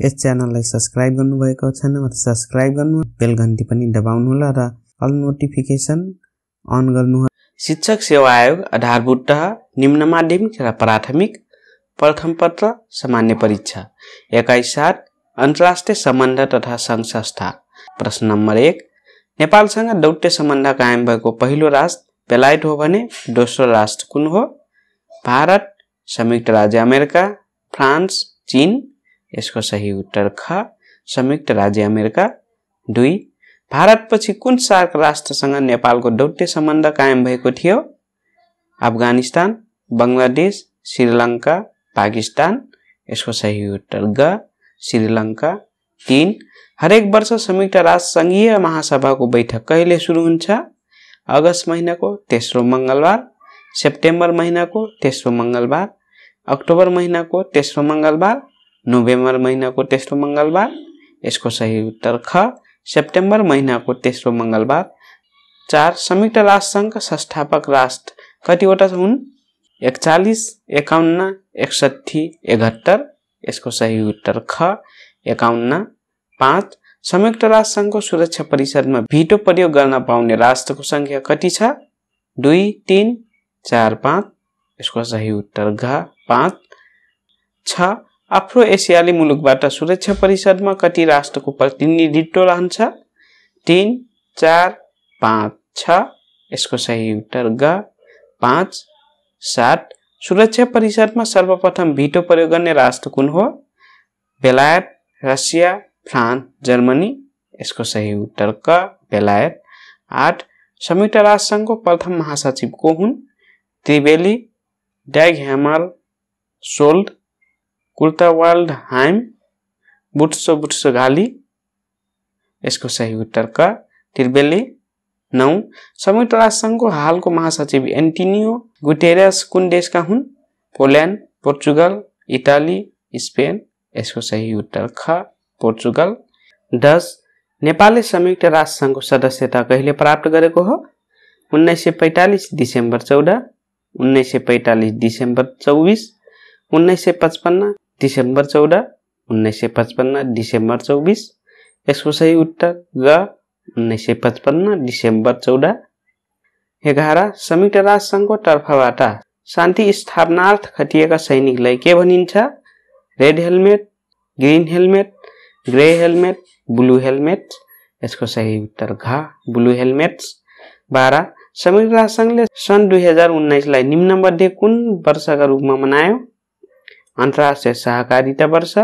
यस च्यानललाई सब्सक्राइब गर्नुभएको छैन भने सब्सक्राइब गर्नु बेल घन्टी पनि दबाउनुहोला र अल नोटिफिकेसन अन गर्नुहोला शिक्षक सेवा आयोग आधारभूत निम्न माध्यमिक र प्राथमिक प्रथम पत्र सामान्य परीक्षा एक्काइस सात अन्तर्राष्ट्रिय सम्बन्ध तथा सङ्घ संस्था। प्रश्न नम्बर एक नेपालसँग दौत्य सम्बन्ध कायम भएको पहिलो राष्ट्र बेलायत हो भने दोस्रो राष्ट्र कुन हो? भारत संयुक्त राज्य अमेरिका फ्रान्स चीन यसको सही उत्तर ख संयुक्त राज्य अमेरिका दुई भारतपछि कुन सार्क राष्ट्रसँग नेपालको दौत्य सम्बन्ध कायम भएको थियो? अफगानिस्तान बङ्गलादेश श्रीलङ्का पाकिस्तान। यसको सही उत्तर ग श्रीलङ्का। तिन हरेक वर्ष संयुक्त राष्ट्र सङ्घीय महासभाको बैठक कहिले सुरु हुन्छ? अगस्त महिनाको तेस्रो मङ्गलबार सेप्टेम्बर महिनाको तेस्रो मङ्गलबार अक्टोबर महिनाको तेस्रो मङ्गलबार नोभेम्बर महिनाको तेस्रो मङ्गलबार यसको सही उत्तर ख सेप्टेम्बर महिनाको तेस्रो मङ्गलबार। चार संयुक्त राष्ट्रसङ्घका संस्थापक राष्ट्र कतिवटा हुन् एकचालिस एकाउन्न एकसट्ठी एकहत्तर यसको सही उत्तर ख एकाउन्न। पाँच संयुक्त राष्ट्रसङ्घको सुरक्षा परिषदमा भिटो प्रयोग गर्न पाउने राष्ट्रको सङ्ख्या कति छ? दुई तिन चार पाँच यसको सही उत्तर घ पाँच। छ आफ्रो एसियाली मुलुकबाट सुरक्षा परिषदमा कति राष्ट्रको प्रतिनिधित्व रहन्छ तिन चार पाँच छ यसको सही उत्तर ग पाँच सात सुरक्षा परिषदमा सर्वप्रथम भिटो प्रयोग गर्ने राष्ट्र कुन हो बेलायत रसिया फ्रान्स जर्मनी यसको सही उत्तर क बेलायत आठ संयुक्त राष्ट्रसङ्घको प्रथम महासचिव को हुन् Trygve Lie Dag Hammarskjold Kurt Waldheim Boutros Boutros Ghali यसको सही उत्तर क त्रिवेली नौ संयुक्त राष्ट्रसङ्घको हालको महासचिव एन्टिनियो गुटेरस कुन देशका हुन् पोल्यान्ड पोर्चुगल इटाली स्पेन यसको सही उत्तर ख पोर्चुगल। दस नेपालले संयुक्त राष्ट्रसङ्घको सदस्यता कहिले प्राप्त गरेको हो? उन्नाइस सय पैँतालिस डिसेम्बर चौध उन्नाइस सय पैँतालिस डिसेम्बर चौबिस उन्नाइस सय पचपन्न डिसेम्बर चौध उन्नाइस सय पचपन्न डिसेम्बर चौबिस यसको सही उत्तर ग उन्नाइस सय पचपन्न डिसेम्बर चौध। एघार संयुक्त राष्ट्रसङ्घको तर्फबाट शान्ति स्थापनार्थ खटिएका सैनिकलाई के भनिन्छ? Red helmet green helmet grey helmet blue helmet यसको सही उत्तर घ ब्लू हेलमेट्स बाह्र संयुक्त राष्ट्रसङ्घले सन् दुई हजार उन्नाइसलाई निम्नमध्ये कुन वर्षका रूपमा मनायो? अन्तर्राष्ट्रिय सहकारिता वर्ष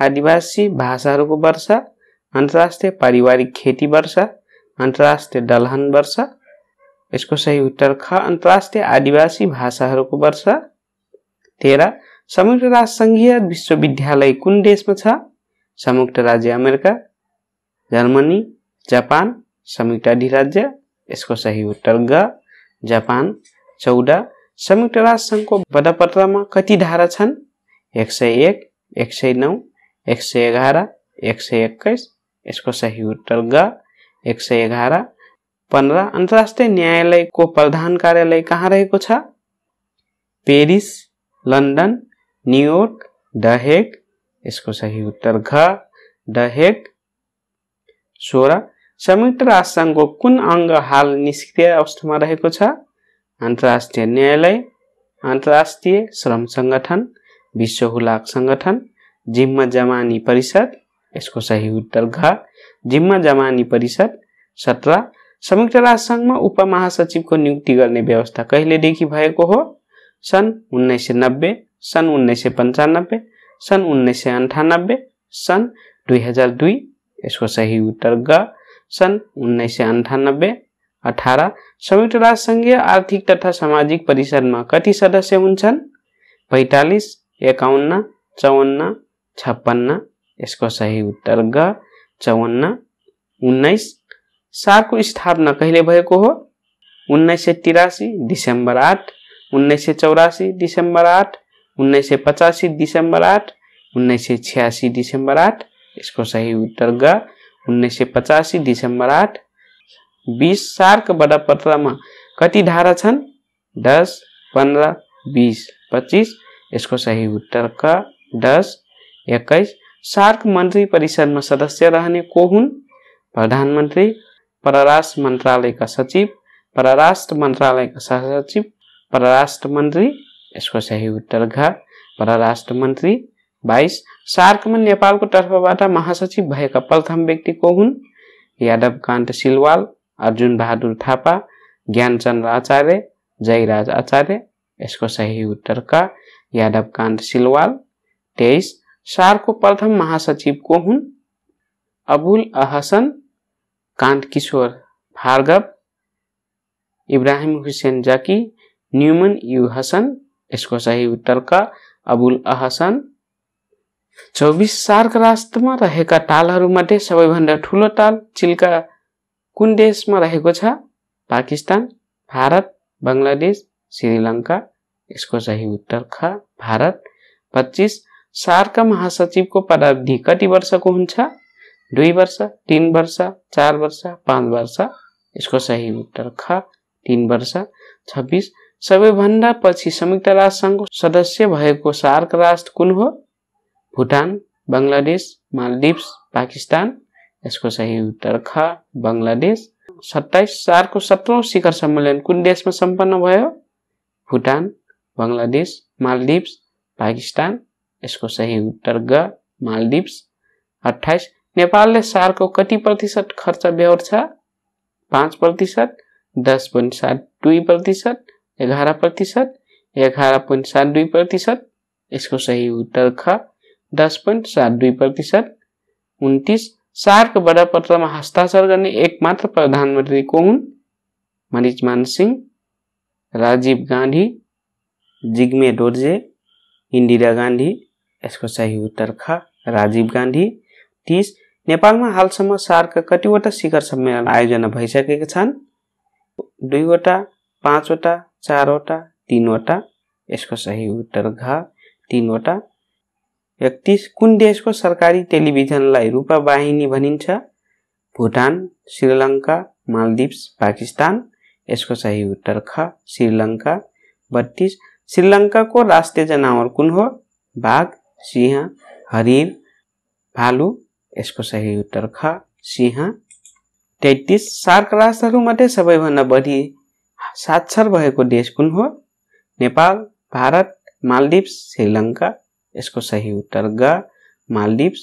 आदिवासी भाषाहरूको वर्ष अन्तर्राष्ट्रिय पारिवारिक खेती वर्ष अन्तर्राष्ट्रिय दलहन वर्ष यसको सही उत्तर ख अन्तर्राष्ट्रिय आदिवासी भाषाहरूको वर्ष तेह्र संयुक्त राष्ट्र सङ्घीय विश्वविद्यालय कुन देशमा छ संयुक्त राज्य अमेरिका जर्मनी जापान संयुक्त अधिराज्य यसको सही उत्तर ग जापान चौध संयुक्त राष्ट्रसङ्घको बदपत्रमा कति धारा छन्? एक सय एक एक सय नौ एक सय एघार एक सय एक्काइस यसको सही उत्तर ग एक सय एघार। पन्ध्र अन्तर्राष्ट्रिय न्यायालयको प्रधान कार्यालय कहाँ रहेको छ? पेरिस लन्डन न्युयोर्क डहेग यसको सही उत्तर घ डहेग सोह्र संयुक्त राष्ट्रसङ्घको कुन अङ्ग हाल निष्क्रिय अवस्थामा रहेको छ? अन्तर्राष्ट्रिय न्यायालय अन्तर्राष्ट्रिय श्रम सङ्गठन विश्व हुलाक सङ्गठन जिम्मा जमानी परिषद यसको सही उत्तर घ जिम्मा जमानी परिषद सत्र संयुक्त राष्ट्रसङ्घमा उपमहासचिवको नियुक्ति गर्ने व्यवस्था कहिलेदेखि भएको हो? सन् उन्नाइस सय नब्बे सन् उन्नाइस सय पन्चानब्बे सन् उन्नाइस सय अन्ठानब्बे सन् दुई हजार दुई यसको सही उत्तर ग सन् उन्नाइस सय अन्ठानब्बे अठार संयुक्त राष्ट्रसङ्घीय आर्थिक तथा सामाजिक परिषदमा कति सदस्य हुन्छन्? पैँतालिस एकाउन्न चौवन्न छप्पन्न यसको सही उत्तर ग चौवन्न उन्नाइस। सारको स्थापना कहिले भएको हो? उन्नाइस सय तिरासी डिसेम्बर आठ। उन्नाइस सय चौरासी डिसेम्बर आठ। उन्नाइस सय पचासी डिसेम्बर आठ। उन्नाइस सय छ्यासी डिसेम्बर आठ। यसको सही उत्तर ग उन्नाइस सय पचासी डिसेम्बर आठ। बिस सार्क बडापत्रमा कति धारा छन्? दस पन्ध्र बिस पच्चिस यसको सही उत्तर क दस एक्काइस। सार्क मन्त्री परिषदमा सदस्य रहने को हुन्? प्रधानमन्त्री परराष्ट्र मन्त्रालयका सचिव परराष्ट्र मन्त्रालयका सहसचिव परराष्ट्र मन्त्री यसको सही उत्तर घ परराष्ट्र मन्त्री बाइस। सार्कमा नेपालको तर्फबाट महासचिव भएका प्रथम व्यक्ति को हुन्? यादव कान्त सिलवाल अर्जुन बहादुर थापा ज्ञानचन्द्र आचार्य, जयराज आचार्य, यसको सही उत्तर का, यादव कान्त सिलवाल। तेईस तेइस सारको प्रथम महासचिव को हुन्? अबुल अहसन, कान्त किशोर भार्गव, इब्राहिम हुसेन जाकी, न्युमन यु हसन, यसको सही उत्तरका अबुल अहसन। चौबिस सार्क राष्ट्रमा रहेका टालहरूमध्ये सबैभन्दा ठुलो ताल, चिल्का कुन देशमा रहेको छ? पाकिस्तान भारत बङ्गलादेश श्रीलङ्का यसको सही उत्तर ख भारत। पच्चिस सारका महासचिवको पदावधि कति वर्षको हुन्छ? दुई वर्ष तिन वर्ष चार वर्ष पाँच वर्ष यसको सही उत्तर ख तिन वर्ष। छब्बिस सबैभन्दा पछि संयुक्त राष्ट्रसङ्घको सदस्य भएको सार्क राष्ट्र कुन हो? भुटान बङ्गलादेश मालदिप्स पाकिस्तान। यसको सही उत्तर ख बङ्गलादेश। सत्ताइस सार्कको सत्रौँ शिखर सम्मेलन कुन देशमा सम्पन्न भयो? भुटान बङ्गलादेश मालदिप्स पाकिस्तान। यसको सही उत्तर ग मालदिप्स। अठाइस नेपालले सारको कति प्रतिशत खर्च बेहोर्छ? पाँच प्रतिशत दस पोइन्ट सात दुई प्रतिशत एघार प्रतिशत एघार पोइन्ट सात दुई प्रतिशत। यसको सही उत्तर ख दस पोइन्ट सात दुई प्रतिशत। उन्तिस सार्क बडापत्रमा हस्ताक्षर गर्ने एक मात्र प्रधानमन्त्री को हुन् मनिजमान सिंह राजीव गान्धी जिग्मे डोर्जे इन्दिरा गान्धी यसको सही उत्तर ख राजीव गान्धी। तिस नेपालमा हालसम्म सार्कका कतिवटा शिखर सम्मेलन आयोजना भइसकेका छन्? दुईवटा पाँचवटा चारवटा तिनवटा यसको सही उत्तर घ तिनवटा। एकतिस कुन देशको सरकारी टेलिभिजनलाई रूपा वाहिनी भनिन्छ? भुटान श्रीलङ्का मालदिप्स पाकिस्तान यसको सही उत्तर ख श्रीलङ्का बत्तिस। श्रीलङ्काको राष्ट्रिय जनावर कुन हो? बाघ सिंह हरिण भालु यसको सही उत्तर ख सिंह। तेत्तिस सार्क राष्ट्रहरूमध्ये सबैभन्दा बढी साक्षर भएको देश कुन हो? नेपाल भारत मालदिप्स श्रीलङ्का यसको सही उत्तर ग मालदिप्स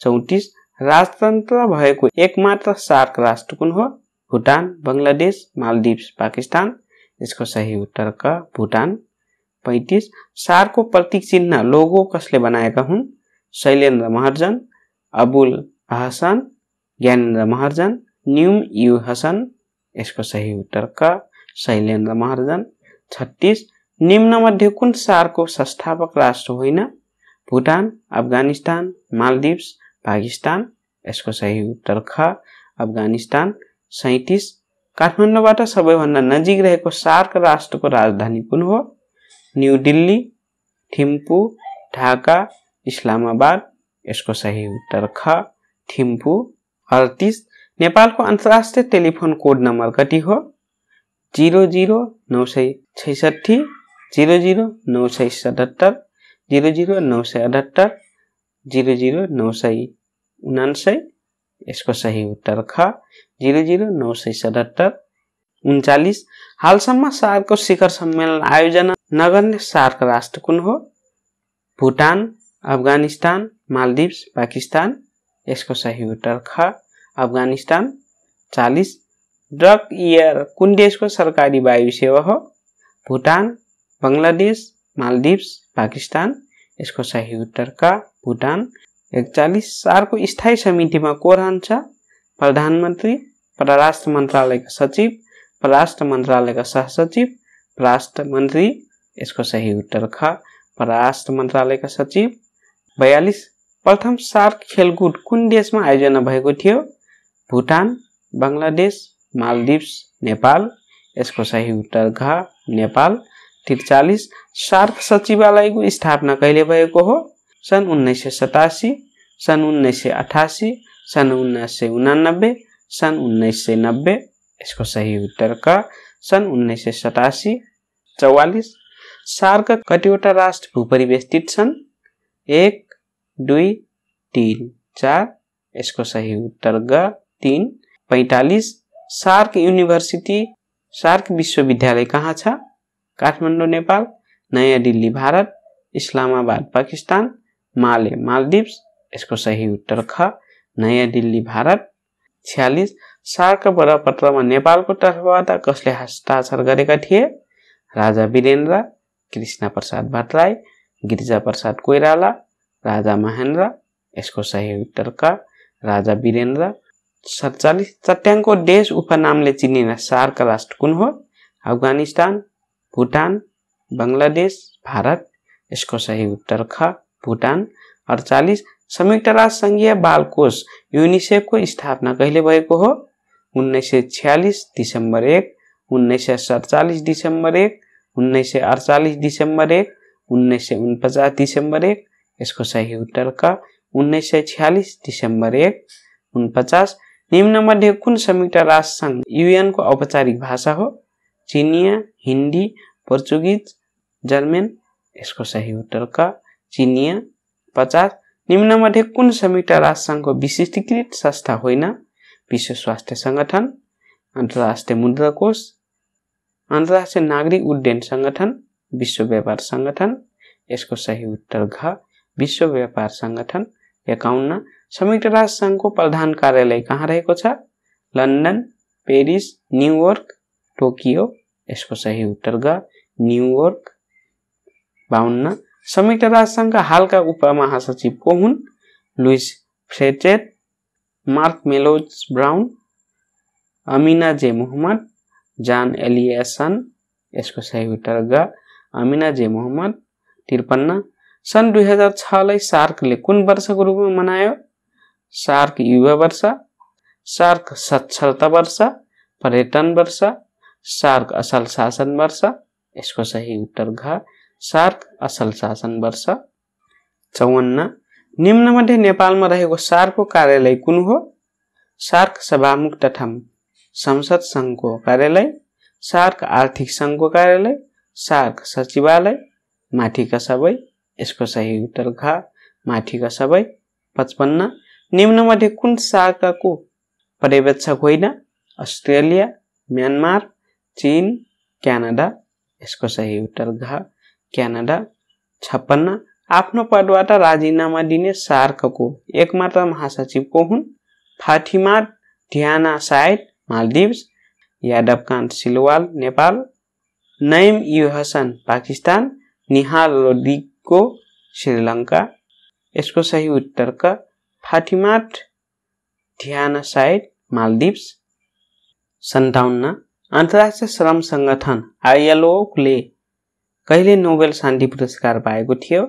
चौतिस राजतन्त्र भएको एकमात्र सार्क राष्ट्र कुन हो? भुटान बङ्गलादेश मालदिप्स पाकिस्तान। यसको सही उत्तर क भुटान। पैँतिस सारको प्रतीक चिन्ह लोगो कसले बनाएका हुन्? शैलेन्द्र महर्जन अबुल अहसन ज्ञानेन्द्र महर्जन न्युम यु हसन। यसको सही उत्तर क शैलेन्द्र महर्जन। छत्तिस निम्नमध्ये कुन सारको संस्थापक राष्ट्र होइन? भुटान अफगानिस्तान मालदिप्स पाकिस्तान यसको सही उत्तर ख अफगानिस्तान सैतिस। काठमाडौँबाट सबैभन्दा नजिक रहेको सार्क राष्ट्रको राजधानी कुन हो? न्यू दिल्ली थिम्पू ढाका इस्लामाबाद। यसको सही उत्तर ख थिम्पू। अडतिस। नेपालको अन्तर्राष्ट्रिय टेलिफोन कोड नम्बर कति हो? जिरो जिरो नौ सय छैसठी जिरो जिरो नौ सय सतहत्तर। जिरो जिरो नौ सय अठहत्तर जिरो जिरो नौ सय उनासय यसको सही उत्तर ख जिरो जिरो नौ सय सतहत्तर उन्चालिस। हालसम्म सार्कको शिखर सम्मेलन आयोजना नगर्ने सार्क राष्ट्र कुन हो? भुटान अफगानिस्तान मालदिप्स पाकिस्तान यसको सही उत्तर ख अफगानिस्तान। चालिस। ड्रग इयर कुन देशको सरकारी वायु सेवा हो? भुटान बङ्गलादेश मालदिप्स पाकिस्तान यसको सही उत्तर का भुटान एकचालिस सारको स्थायी समितिमा को रहन्छ? प्रधानमन्त्री परराष्ट्र मन्त्रालयका सचिव परराष्ट्र मन्त्रालयका सहसचिव परराष्ट्र मन्त्री यसको सही उत्तर ख परराष्ट्र मन्त्रालयका सचिव। बयालिस प्रथम सार्क खेलकुद कुन देशमा आयोजना भएको थियो? भुटान बङ्गलादेश मालदिप्स नेपाल यसको सही उत्तर घ नेपाल त्रिचालिस सार्क सचिवालयको स्थापना कहिले भएको हो? सन् उन्नाइस सय सतासी सन् उन्नाइस सय अठासी सन् उन्नाइस सय उनानब्बे सन् उन्नाइस सय नब्बे यसको सही उत्तर क सन् उन्नाइस सय सतासी चौवालिस सार्क कतिवटा राष्ट्र भूपरिवेष्टित छन्? एक दुई तिन चार यसको सही उत्तर ग तिन पैँतालिस सार्क युनिभर्सिटी सार्क विश्वविद्यालय कहाँ छ? काठमाडौँ नेपाल नयाँ दिल्ली भारत इस्लामाबाद पाकिस्तान माले मालदिप्स यसको सही उत्तर ख नयाँ दिल्ली भारत छ्यालिस सार्क बडपत्रमा नेपालको तर्फबाट कसले हस्ताक्षर गरेका थिए? राजा वीरेन्द्र कृष्ण प्रसाद भट्टराई गिरिजा प्रसाद कोइराला राजा महेन्द्र यसको सही उत्तर का राजा वीरेन्द्र। सत्तालिस चट्याङको देश उपनामले चिनिने सार्क राष्ट्र कुन हो? अफगानिस्तान भुटान बङ्गलादेश भारत यसको सही उत्तर ख भुटान अडचालिस संयुक्त राष्ट्र सङ्घीय बाल कोष युनिसेफको स्थापना कहिले भएको हो? उन्नाइस सय छ्यालिस डिसेम्बर एक उन्नाइस सय सडचालिस डिसेम्बर एक उन्नाइस सय अडचालिस डिसेम्बर एक उन्नाइस सय उनपचास डिसेम्बर एक यसको सही उत्तर क उन्नाइस सय छ्यालिस डिसेम्बर एक उनपचास निम्नमध्ये कुन संयुक्त राष्ट्र सङ्घ युएनको औपचारिक भाषा हो? चिनिया हिन्दी पोर्चुगिज जर्मन यसको सही उत्तर क चिनिया पचास निम्नमध्ये कुन संयुक्त राष्ट्र सङ्घको विशिष्टीकृत संस्था होइन? विश्व स्वास्थ्य सङ्गठन अन्तर्राष्ट्रिय मुद्रा कोष अन्तर्राष्ट्रिय नागरिक उड्डयन सङ्गठन विश्व व्यापार सङ्गठन यसको सही उत्तर घ विश्व व्यापार सङ्गठन एकाउन्न संयुक्त राष्ट्र सङ्घको प्रधान कार्यालय कहाँ रहेको छ? लन्डन पेरिस न्युयोर्क टोकियो यसको सही उत्तर ग न्युयोर्क बाहन्न संयुक्त राष्ट्र सङ्घका हालका उपमहासचिव को हुन्? Louise Frechette Mark Malloch Brown Amina J Mohammed Jan एलिएसन यसको सही उत्तर ग अमिना जे मोहम्मद त्रिपन्न। सन् दुई हजार छलाई सार्कले कुन वर्षको रूपमा मनायो? सार्क युवा वर्ष सार्क साक्षरता वर्ष पर्यटन वर्ष सार्क असल शासन वर्ष यसको सही उत्तर घ सार्क असल शासन वर्ष। चौवन्न निम्नमध्ये नेपालमा रहेको सार्कको कार्यालय कुन हो? सार्क सभामुख तथा संसद सङ्घको कार्यालय सार्क आर्थिक सङ्घको कार्यालय सार्क सचिवालय माथिका सबै यसको सही उत्तर घ माथिका सबै। पचपन्न निम्नमध्ये कुन सार्कको पर्यवेक्षक होइन? अस्ट्रेलिया म्यानमार चिन क्यानाडा यसको सही उत्तर घ क्यानाडा छप्पन्न आफ्नो पदबाट राजीनामा दिने सार्कको एकमात्र महासचिव को हुन्? फातिमा ध्याना सायद मालदिप्स यादव कान्त सिलवाल नेपाल। नइम यु हसन पाकिस्तान। निहाल रोडिको श्रीलङ्का यसको सही उत्तर क फातिमाट ध्यान सायद मालदिप्स सन्ताउन्न। अन्तर्राष्ट्रिय श्रम सङ्गठन आइएलओले कहिले नोबेल शान्ति पुरस्कार पाएको थियो?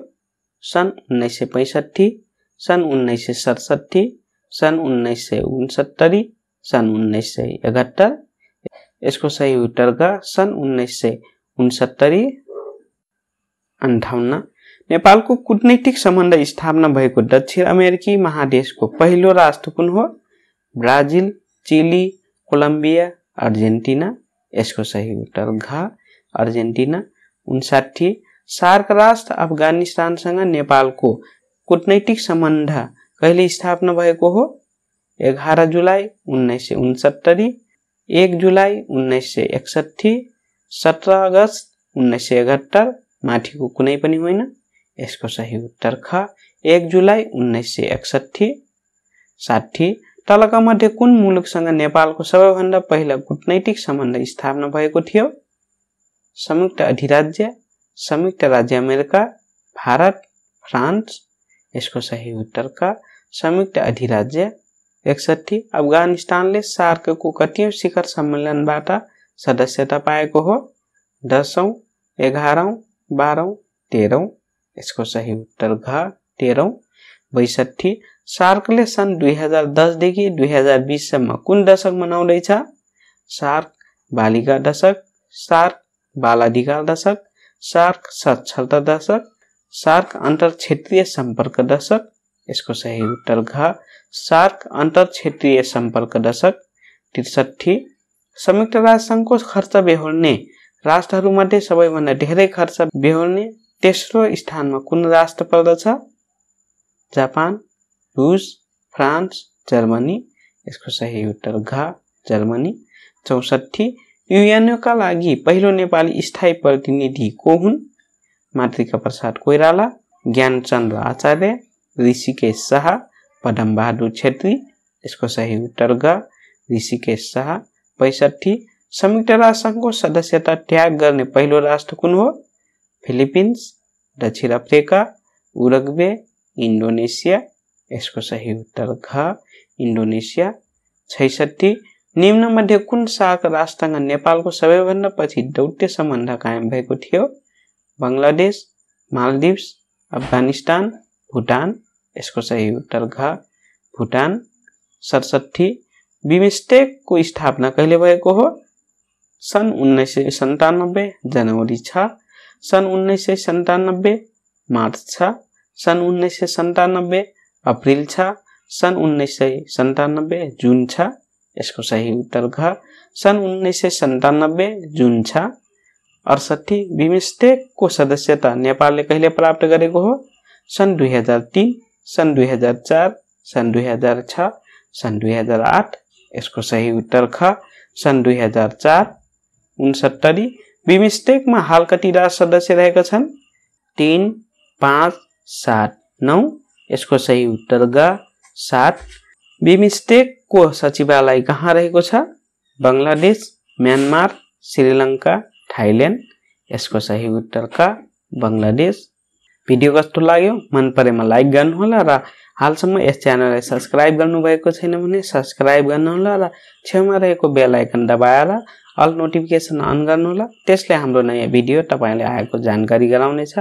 सन् उन्नाइस सय पैँसठी सन् उन्नाइस सय सडसठी सन् उन्नाइस सय उन्सत्तरी सन् उन्नाइस सय एकहत्तर यसको सही उत्तर ग सन् उन्नाइस सय उन्सत्तरी अन्ठाउन्न। नेपालको कुटनैतिक सम्बन्ध स्थापना भएको दक्षिण अमेरिकी महादेशको पहिलो राष्ट्र कुन हो? ब्राजिल चिली कोलम्बिया अर्जेन्टिना यसको सही उत्तर घ अर्जेन्टिना उन्साठी सार्क राष्ट्र अफगानिस्तानसँग नेपालको कुटनैतिक सम्बन्ध कहिले स्थापना भएको हो? एघार जुलाई उन्नाइस सय उन्सत्तरी एक जुलाई उन्नाइस सय एकसट्ठी सत्र अगस्त उन्नाइस सय एकहत्तर माथिको कुनै पनि होइन। यसको सही उत्तर ख एक जुलाई उन्नाइस सय एकसट्ठी साठी तलका मध्ये कुन मुलुकसँग नेपालको सबैभन्दा पहिला कुटनैतिक सम्बन्ध स्थापना भएको थियो? संयुक्त अधिराज्य संयुक्त राज्य अमेरिका भारत फ्रान्स यसको सही उत्तरका संयुक्त अधिराज्य एकसठी अफगानिस्तानले सार्कको कतिौँ शिखर सम्मेलनबाट सदस्यता पाएको हो? दसौँ एघारौँ बाह्रौँ तेह्रौँ यसको सही उत्तर घ तेह्रौँ बैसठी सार्कले सन् दुई हजार दसदेखि दुई हजार बिससम्म कुन दशक मनाउँदैछ? सार्क बालिका दशक सार्क बाल अधिकार दशक सार्क साक्षरता दशक सार्क अन्तर क्षेत्रीय सम्पर्क दशक यसको सही उत्तर घ सार्क अन्तर क्षेत्रीय सम्पर्क दशक त्रिसठी संयुक्त राष्ट्रसङ्घको खर्च बेहोर्ने राष्ट्रहरूमध्ये सबैभन्दा धेरै खर्च बेहोर्ने तेस्रो स्थानमा कुन राष्ट्र पर्दछ? जापान, रूस, फ्रांस, जर्मनी यसको सही उत्तर, घ, जर्मनी, चौसठी युएनओका लागि, पहिलो नेपाली स्थायी प्रतिनिधि को हुन् मातृका प्रसाद कोइराला ज्ञानचन्द्र आचार्य, ऋषिकेश शाह पदमबहादुर छेत्री यसको सही उत्तर ग ऋषिकेश शाह, पैँसठी, संयुक्त राष्ट्रसङ्घको सदस्यता त्याग गर्ने पहिलो राष्ट्र कुन हो? फिलिपिन्स, दक्षिण अफ्रिका, उरग्वे इन्डोनेसिया यसको सही उत्तर घ इन्डोनेसिया छैसठी निम्नमध्ये कुन सार्क राष्ट्रसँग नेपालको सबैभन्दा पछि दौत्य सम्बन्ध कायम भएको थियो बङ्गलादेश मालदिप्स अफगानिस्तान भुटान यसको सही उत्तर घ भुटान सडसठी बिमस्टेकको स्थापना कहिले भएको हो सन् उन्नाइस सय सन्तानब्बे जनवरी छ सन् उन्नाइस सय सन्तानब्बे मार्च छ सन् उन्नाइस सय सन्तानब्बे, अप्रिल छ। सन् उन्नाइस सय सन्तानब्बे, जुन छ। यसको सही उत्तर घ। सन् उन्नाइस सय सन्तानब्बे, जुन छ। अडसठी बिमस्टेकको सदस्यता नेपालले कहिले प्राप्त गरेको हो? सन् दुई हज़ार तिन, सन् दुई हज़ार चार, सन् दुई हज़ार छ, सन् दुई हज़ार आठ। यसको सही उत्तर ख सन् दुई हज़ार चार, उनसत्तरी। बिमस्टेकमा हाल कति राज सदस्य रहेका छन्? तिन, पाँच सात नौ। यसको सही उत्तर ग सात। बिमस्टेकको सचिवालय कहाँ रहेको छ? Bangladesh Myanmar Sri Lanka Thailand. यसको सही उत्तर क बङ्गलादेश। भिडियो कस्तो लाग्यो? मन परेमा लाइक गर्नुहोला र हालसम्म यस च्यानललाई सब्सक्राइब गर्नुभएको छैन भने सब्सक्राइब गर्नुहोला र छेउमा रहेको बेल आइकन दबाएर अल नोटिफिकेसन अन गर्नुहोला। त्यसले हाम्रो नयाँ भिडियो तपाईँले आएको जानकारी गराउनेछ।